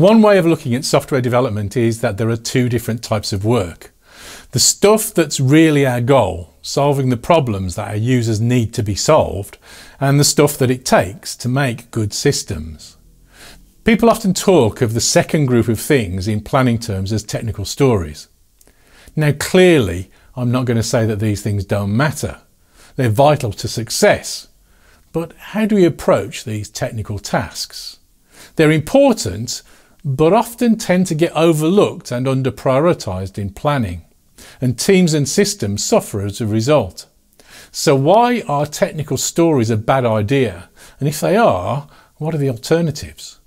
One way of looking at software development is that there are two different types of work. The stuff that's really our goal, solving the problems that our users need to be solved, and the stuff that it takes to make good systems. People often talk of the second group of things in planning terms as technical stories. Now clearly, I'm not going to say that these things don't matter. They're vital to success. But how do we approach these technical tasks? They're important, but often tend to get overlooked and under prioritised in planning and teams and systems suffer as a result. So why are technical stories a bad idea? And if they are, what are the alternatives?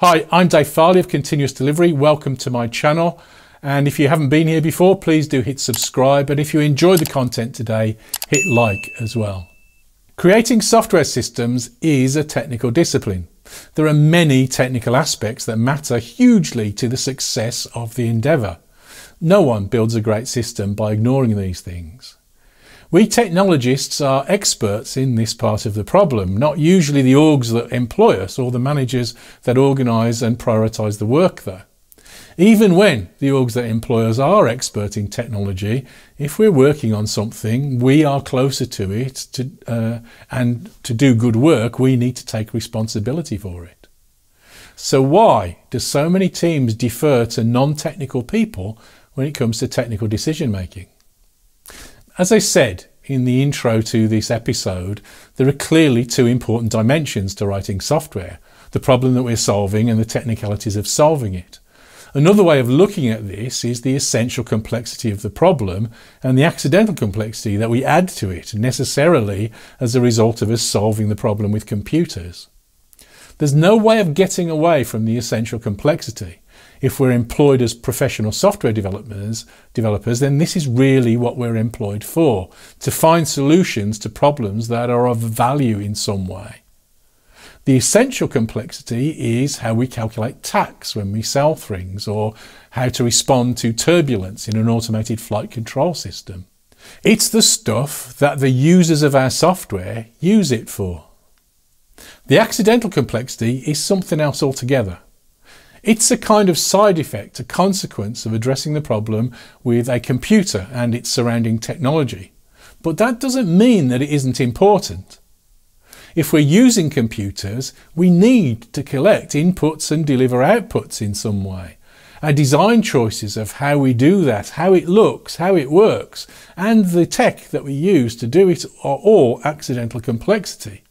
Hi, I'm Dave Farley of Continuous Delivery. Welcome to my channel. And if you haven't been here before, please do hit subscribe. And if you enjoy the content today, hit like as well. Creating software systems is a technical discipline. There are many technical aspects that matter hugely to the success of the endeavour. No one builds a great system by ignoring these things. We technologists are experts in this part of the problem, not usually the orgs that employ us or the managers that organise and prioritise the work there. Even when the orgs that employ us are expert in technology, if we're working on something, we are closer to it, to, uh, and to do good work, we need to take responsibility for it. So why do so many teams defer to non-technical people when it comes to technical decision making? As I said in the intro to this episode, there are clearly two important dimensions to writing software, the problem that we're solving and the technicalities of solving it. Another way of looking at this is the essential complexity of the problem and the accidental complexity that we add to it necessarily as a result of us solving the problem with computers. There's no way of getting away from the essential complexity. If we're employed as professional software developers, developers, then this is really what we're employed for, to find solutions to problems that are of value in some way. The essential complexity is how we calculate tax when we sell things or how to respond to turbulence in an automated flight control system. It's the stuff that the users of our software use it for. The accidental complexity is something else altogether. It's a kind of side effect, a consequence of addressing the problem with a computer and its surrounding technology. But that doesn't mean that it isn't important. If we're using computers, we need to collect inputs and deliver outputs in some way. Our design choices of how we do that, how it looks, how it works, and the tech that we use to do it are all accidental complexity.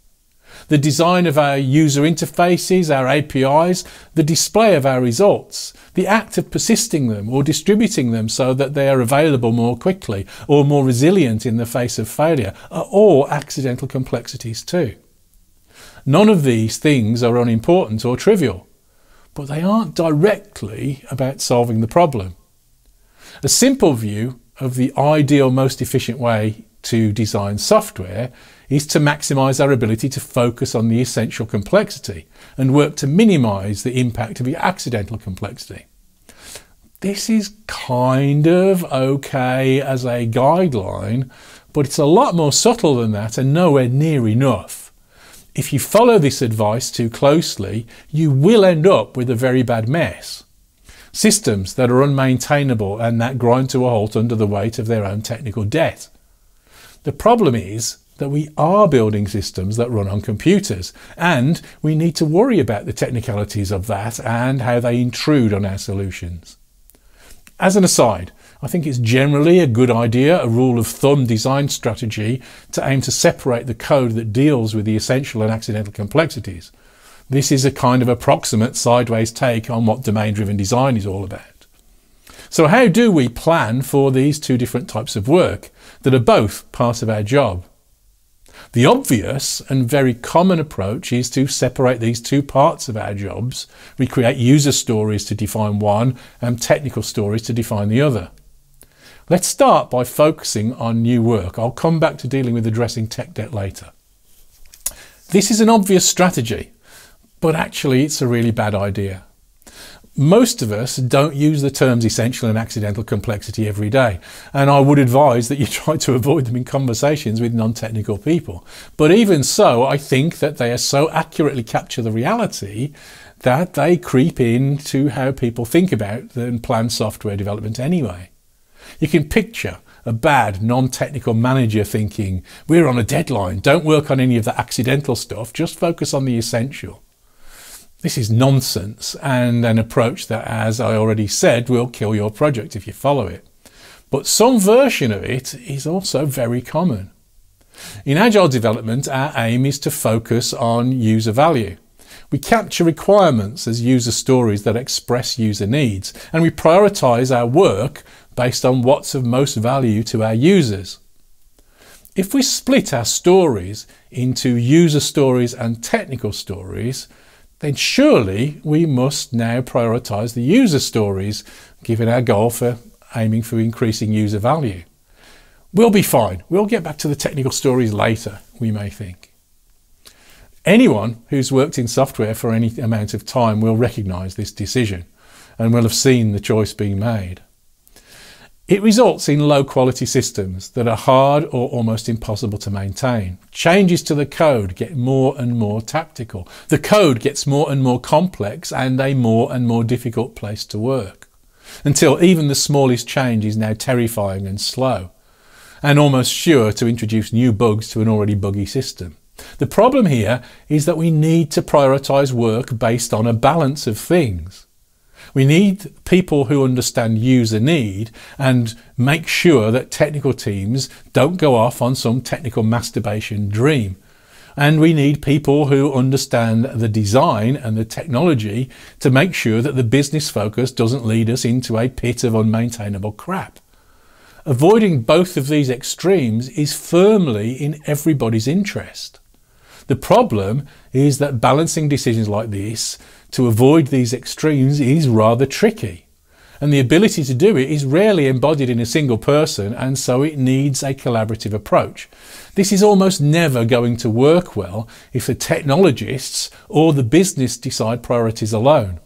The design of our user interfaces, our APIs, the display of our results, the act of persisting them or distributing them so that they are available more quickly or more resilient in the face of failure are all accidental complexities too. None of these things are unimportant or trivial, but they aren't directly about solving the problem. A simple view of the ideal, most efficient way to design software is to maximize our ability to focus on the essential complexity and work to minimize the impact of the accidental complexity. This is kind of okay as a guideline, but it's a lot more subtle than that and nowhere near enough if you follow this advice too closely, you will end up with a very bad mess. Systems that are unmaintainable and that grind to a halt under the weight of their own technical debt. The problem is that we are building systems that run on computers and we need to worry about the technicalities of that and how they intrude on our solutions. As an aside, I think it's generally a good idea, a rule of thumb design strategy, to aim to separate the code that deals with the essential and accidental complexities. This is a kind of approximate sideways take on what domain-driven design is all about. So how do we plan for these two different types of work that are both part of our job? The obvious and very common approach is to separate these two parts of our jobs. We create user stories to define one and technical stories to define the other. Let's start by focusing on new work. I'll come back to dealing with addressing tech debt later. This is an obvious strategy, but actually it's a really bad idea. most of us don't use the terms essential and accidental complexity every day. And I would advise that you try to avoid them in conversations with non technical people. But even so, I think that they are so accurately capture the reality that they creep into how people think about and plan software development anyway. You can picture a bad non technical manager thinking, we're on a deadline, don't work on any of the accidental stuff, just focus on the essential. This is nonsense and an approach that, as I already said, will kill your project if you follow it. But some version of it is also very common. In Agile development, our aim is to focus on user value. We capture requirements as user stories that express user needs, and we prioritize our work based on what's of most value to our users. If we split our stories into user stories and technical stories, then surely we must now prioritise the user stories, given our goal for aiming for increasing user value. We'll be fine. We'll get back to the technical stories later, we may think. Anyone who's worked in software for any amount of time will recognise this decision and will have seen the choice being made. It results in low quality systems that are hard or almost impossible to maintain. Changes to the code get more and more tactical. The code gets more and more complex and a more and more difficult place to work. Until even the smallest change is now terrifying and slow, and almost sure to introduce new bugs to an already buggy system. The problem here is that we need to prioritise work based on a balance of things. We need people who understand user need and make sure that technical teams don't go off on some technical masturbation dream. And we need people who understand the design and the technology to make sure that the business focus doesn't lead us into a pit of unmaintainable crap. Avoiding both of these extremes is firmly in everybody's interest. The problem is that balancing decisions like this to avoid these extremes is rather tricky. And the ability to do it is rarely embodied in a single person, and so it needs a collaborative approach. This is almost never going to work well if the technologists or the business decide priorities alone.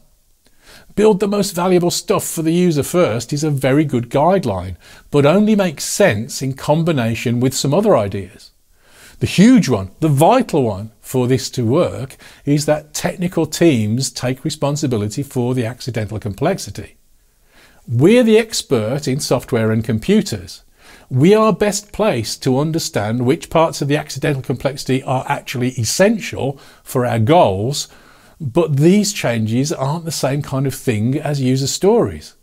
Build the most valuable stuff for the user first is a very good guideline, but only makes sense in combination with some other ideas. The huge one, the vital one for this to work is that technical teams take responsibility for the accidental complexity. We're the expert in software and computers. We are best placed to understand which parts of the accidental complexity are actually essential for our goals, but these changes aren't the same kind of thing as user stories.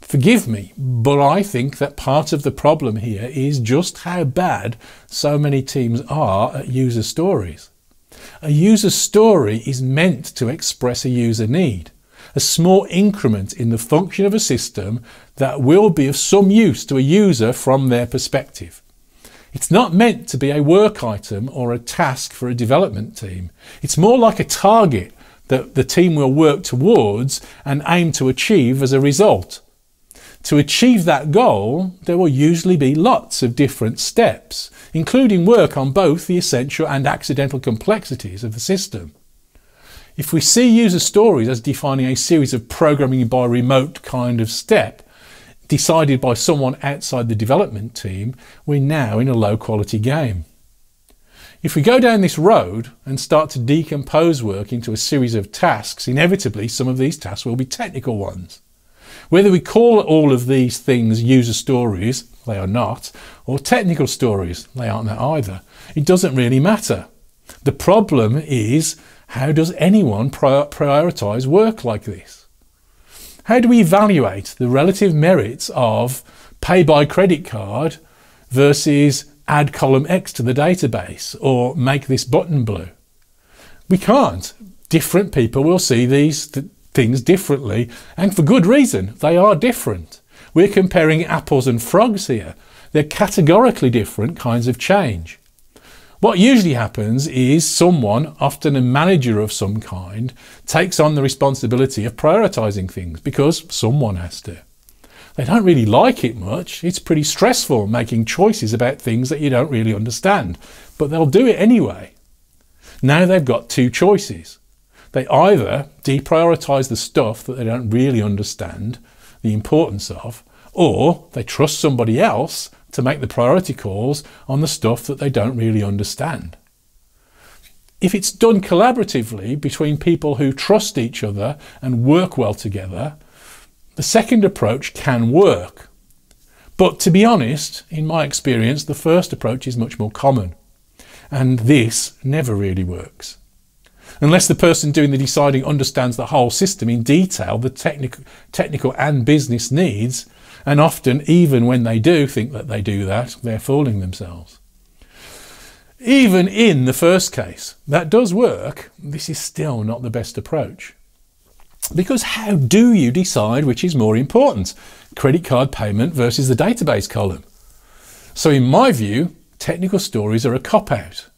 Forgive me, but I think that part of the problem here is just how bad so many teams are at user stories. A user story is meant to express a user need, a small increment in the function of a system that will be of some use to a user from their perspective. It's not meant to be a work item or a task for a development team. It's more like a target that the team will work towards and aim to achieve as a result. To achieve that goal, there will usually be lots of different steps, including work on both the essential and accidental complexities of the system. If we see user stories as defining a series of programming by remote kind of step, decided by someone outside the development team, we're now in a low quality game. If we go down this road and start to decompose work into a series of tasks, inevitably some of these tasks will be technical ones. Whether we call all of these things user stories, they are not, or technical stories, they aren't that either, it doesn't really matter. The problem is how does anyone prioritise work like this? How do we evaluate the relative merits of pay by credit card versus add column X to the database or make this button blue? We can't. Different people will see these things differently, and for good reason. They are different. We're comparing apples and frogs here. They're categorically different kinds of change. What usually happens is someone, often a manager of some kind, takes on the responsibility of prioritising things because someone has to. They don't really like it much. It's pretty stressful making choices about things that you don't really understand, but they'll do it anyway. Now they've got two choices. They either deprioritize the stuff that they don't really understand the importance of, or they trust somebody else to make the priority calls on the stuff that they don't really understand. If it's done collaboratively between people who trust each other and work well together, the second approach can work. But to be honest, in my experience, the first approach is much more common. And this never really works. Unless the person doing the deciding understands the whole system in detail, the technical, technical and business needs, and often, even when they do think that they do that, they're fooling themselves. Even in the first case, that does work, this is still not the best approach. Because how do you decide which is more important? Credit card payment versus the database column. So in my view, technical stories are a cop-out.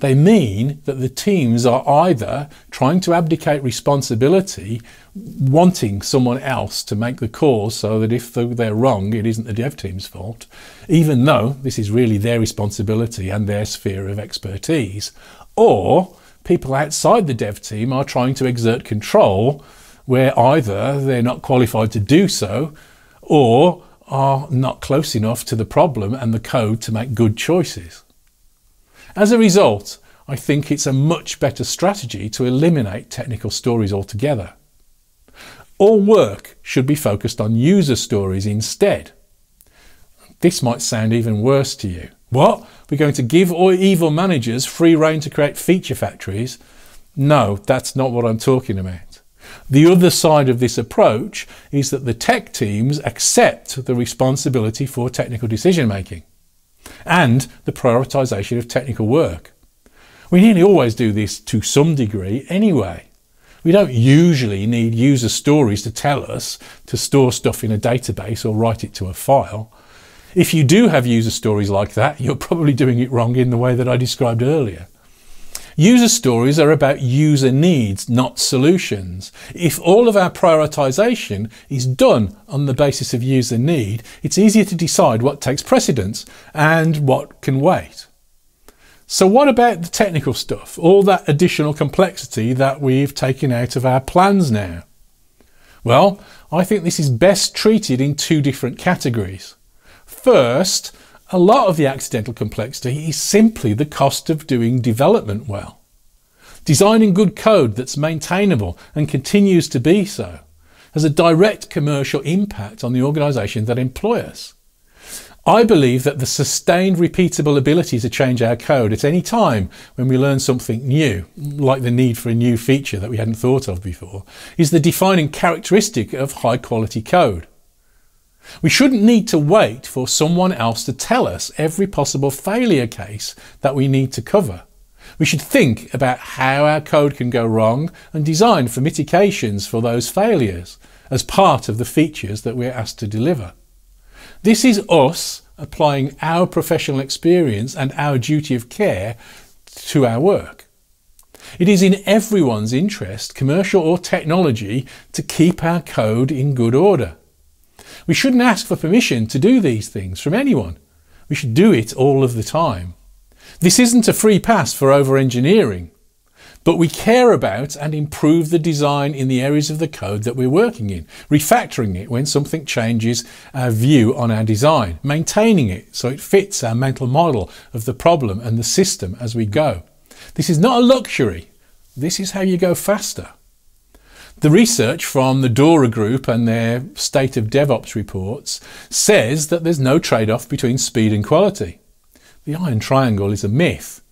They mean that the teams are either trying to abdicate responsibility, wanting someone else to make the calls so that if they're wrong, it isn't the dev team's fault, even though this is really their responsibility and their sphere of expertise, or people outside the dev team are trying to exert control where either they're not qualified to do so or are not close enough to the problem and the code to make good choices. As a result, I think it's a much better strategy to eliminate technical stories altogether. All work should be focused on user stories instead. This might sound even worse to you. What? We're going to give evil managers free rein to create feature factories? No, that's not what I'm talking about. The other side of this approach is that the tech teams accept the responsibility for technical decision making and the prioritisation of technical work. We nearly always do this to some degree anyway. We don't usually need user stories to tell us to store stuff in a database or write it to a file. If you do have user stories like that, you're probably doing it wrong in the way that I described earlier. User stories are about user needs, not solutions. If all of our prioritization is done on the basis of user need, it's easier to decide what takes precedence and what can wait. So what about the technical stuff, all that additional complexity that we've taken out of our plans now? Well, I think this is best treated in two different categories. First, a lot of the accidental complexity is simply the cost of doing development well. Designing good code that's maintainable and continues to be so has a direct commercial impact on the organisation that employ us. I believe that the sustained repeatable ability to change our code at any time when we learn something new, like the need for a new feature that we hadn't thought of before, is the defining characteristic of high quality code. We shouldn't need to wait for someone else to tell us every possible failure case that we need to cover. We should think about how our code can go wrong and design for mitigations for those failures as part of the features that we're asked to deliver. This is us applying our professional experience and our duty of care to our work. It is in everyone's interest, commercial or technology, to keep our code in good order. We shouldn't ask for permission to do these things from anyone. We should do it all of the time. This isn't a free pass for over-engineering, but we care about and improve the design in the areas of the code that we're working in, refactoring it when something changes our view on our design, maintaining it so it fits our mental model of the problem and the system as we go. This is not a luxury. This is how you go faster. The research from the DORA group and their State of DevOps reports says that there's no trade-off between speed and quality. The iron triangle is a myth.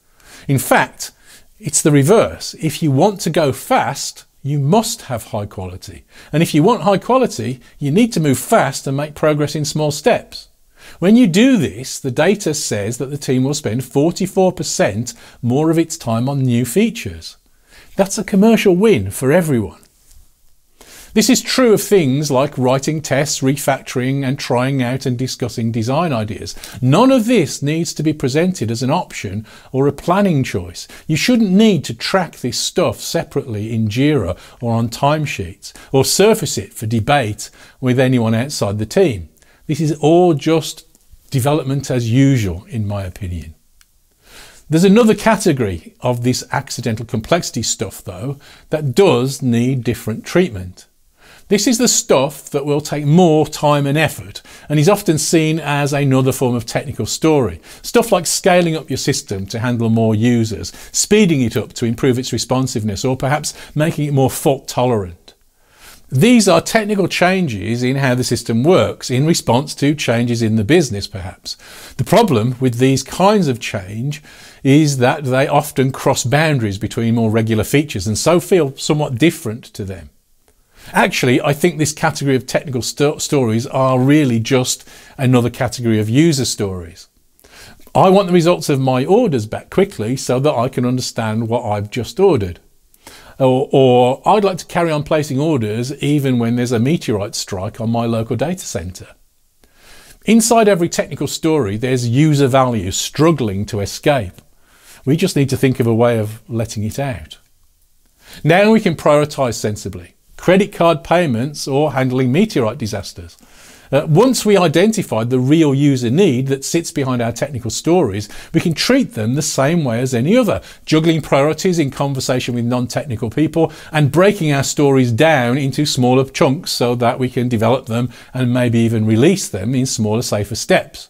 In fact, it's the reverse. If you want to go fast, you must have high quality. And if you want high quality, you need to move fast and make progress in small steps. When you do this, the data says that the team will spend 44% more of its time on new features. That's a commercial win for everyone. This is true of things like writing tests, refactoring and trying out and discussing design ideas. None of this needs to be presented as an option or a planning choice. You shouldn't need to track this stuff separately in Jira or on timesheets or surface it for debate with anyone outside the team. This is all just development as usual in my opinion. There's another category of this accidental complexity stuff though that does need different treatment. This is the stuff that will take more time and effort and is often seen as another form of technical story. Stuff like scaling up your system to handle more users, speeding it up to improve its responsiveness or perhaps making it more fault tolerant. These are technical changes in how the system works in response to changes in the business perhaps. The problem with these kinds of change is that they often cross boundaries between more regular features and so feel somewhat different to them. Actually, I think this category of technical st stories are really just another category of user stories. I want the results of my orders back quickly so that I can understand what I've just ordered. Or, or, I'd like to carry on placing orders even when there's a meteorite strike on my local data center. Inside every technical story, there's user value struggling to escape. We just need to think of a way of letting it out. Now we can prioritize sensibly credit card payments or handling meteorite disasters. Uh, once we identify the real user need that sits behind our technical stories, we can treat them the same way as any other, juggling priorities in conversation with non-technical people and breaking our stories down into smaller chunks so that we can develop them and maybe even release them in smaller, safer steps.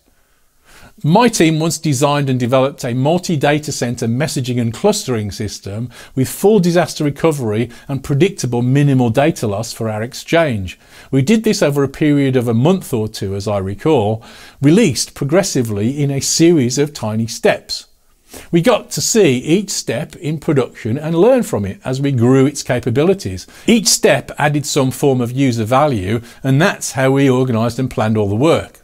My team once designed and developed a multi-data center messaging and clustering system with full disaster recovery and predictable minimal data loss for our exchange. We did this over a period of a month or two, as I recall, released progressively in a series of tiny steps. We got to see each step in production and learn from it as we grew its capabilities. Each step added some form of user value and that's how we organised and planned all the work.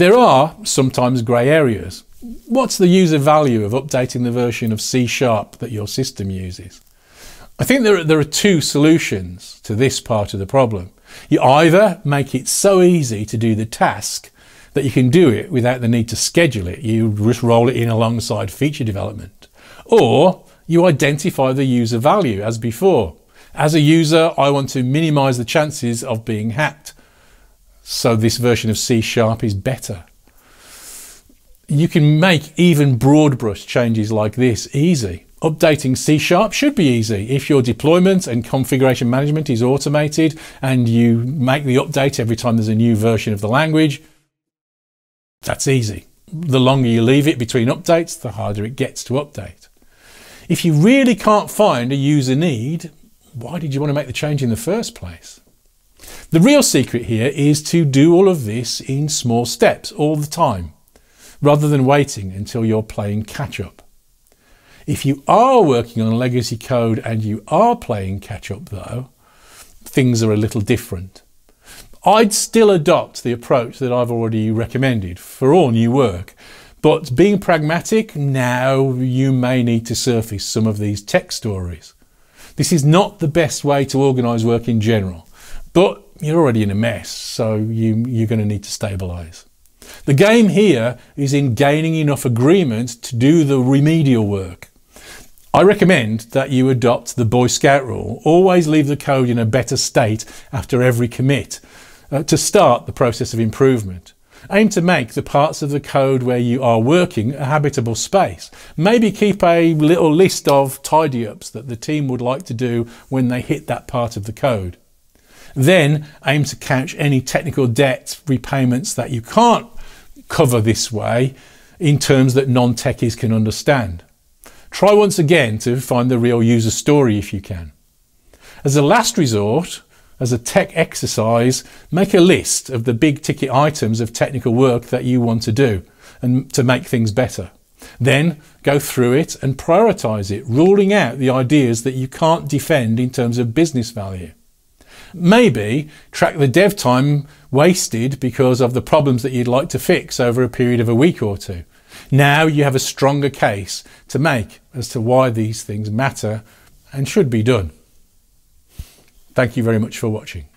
There are sometimes grey areas. What's the user value of updating the version of C Sharp that your system uses? I think there are, there are two solutions to this part of the problem. You either make it so easy to do the task that you can do it without the need to schedule it. You just roll it in alongside feature development. Or you identify the user value as before. As a user, I want to minimize the chances of being hacked. So this version of C Sharp is better. You can make even broad brush changes like this easy. Updating C Sharp should be easy if your deployment and configuration management is automated and you make the update every time there's a new version of the language. That's easy. The longer you leave it between updates, the harder it gets to update. If you really can't find a user need, why did you want to make the change in the first place? The real secret here is to do all of this in small steps all the time, rather than waiting until you're playing catch up. If you are working on legacy code and you are playing catch up though, things are a little different. I'd still adopt the approach that I've already recommended for all new work, but being pragmatic, now you may need to surface some of these tech stories. This is not the best way to organise work in general. But you're already in a mess, so you, you're going to need to stabilise. The game here is in gaining enough agreement to do the remedial work. I recommend that you adopt the Boy Scout rule. Always leave the code in a better state after every commit uh, to start the process of improvement. Aim to make the parts of the code where you are working a habitable space. Maybe keep a little list of tidy ups that the team would like to do when they hit that part of the code. Then aim to catch any technical debt repayments that you can't cover this way in terms that non-techies can understand. Try once again to find the real user story if you can. As a last resort, as a tech exercise, make a list of the big ticket items of technical work that you want to do and to make things better. Then go through it and prioritize it, ruling out the ideas that you can't defend in terms of business value. Maybe track the dev time wasted because of the problems that you'd like to fix over a period of a week or two. Now you have a stronger case to make as to why these things matter and should be done. Thank you very much for watching.